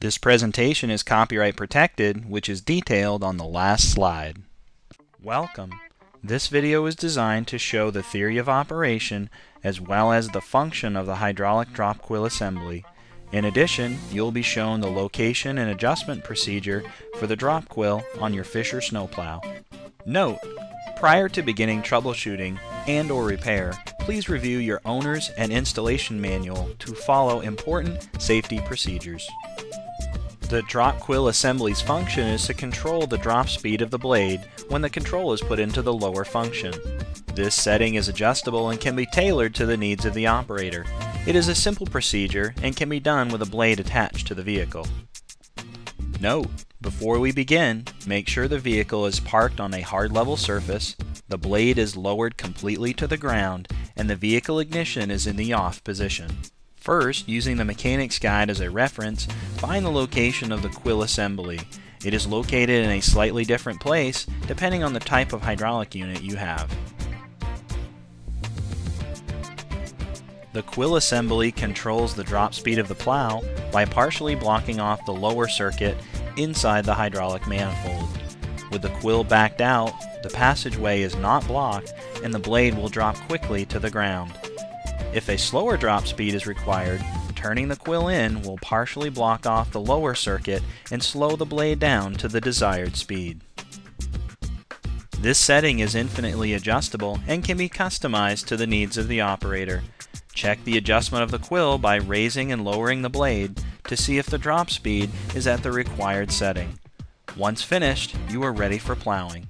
This presentation is copyright protected, which is detailed on the last slide. Welcome. This video is designed to show the theory of operation as well as the function of the hydraulic drop quill assembly. In addition, you'll be shown the location and adjustment procedure for the drop quill on your Fisher snowplow. Note, prior to beginning troubleshooting and or repair, please review your owner's and installation manual to follow important safety procedures. The drop quill assembly's function is to control the drop speed of the blade when the control is put into the lower function. This setting is adjustable and can be tailored to the needs of the operator. It is a simple procedure and can be done with a blade attached to the vehicle. Note, before we begin, make sure the vehicle is parked on a hard level surface, the blade is lowered completely to the ground, and the vehicle ignition is in the off position. First, using the mechanic's guide as a reference, find the location of the quill assembly. It is located in a slightly different place depending on the type of hydraulic unit you have. The quill assembly controls the drop speed of the plow by partially blocking off the lower circuit inside the hydraulic manifold. With the quill backed out, the passageway is not blocked and the blade will drop quickly to the ground. If a slower drop speed is required, turning the quill in will partially block off the lower circuit and slow the blade down to the desired speed. This setting is infinitely adjustable and can be customized to the needs of the operator. Check the adjustment of the quill by raising and lowering the blade to see if the drop speed is at the required setting. Once finished, you are ready for plowing.